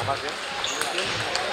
Tá vazio.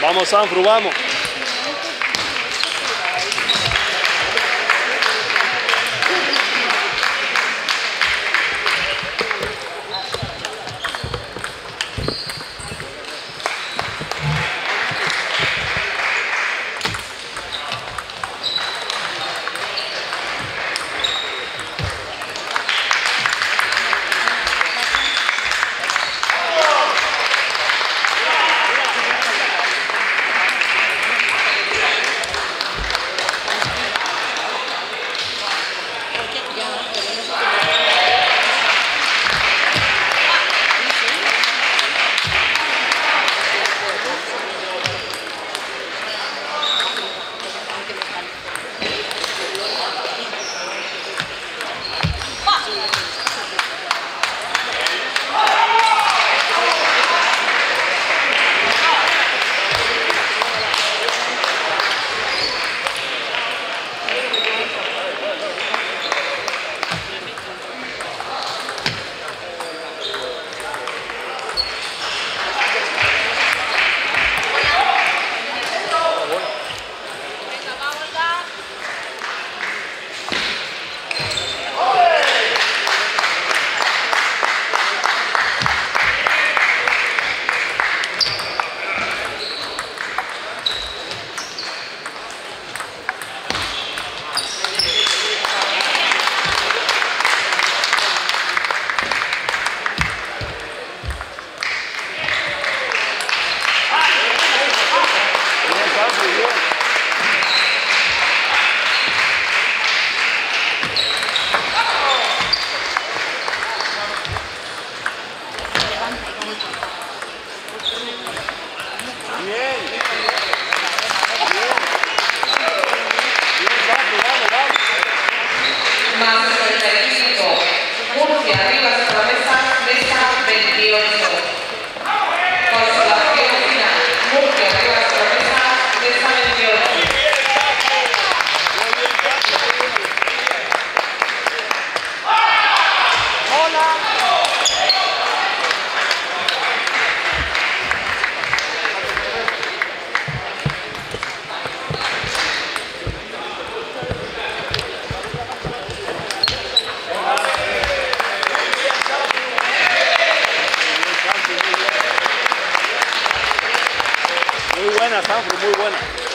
Vamos, Sanfru, vamos. muy buena.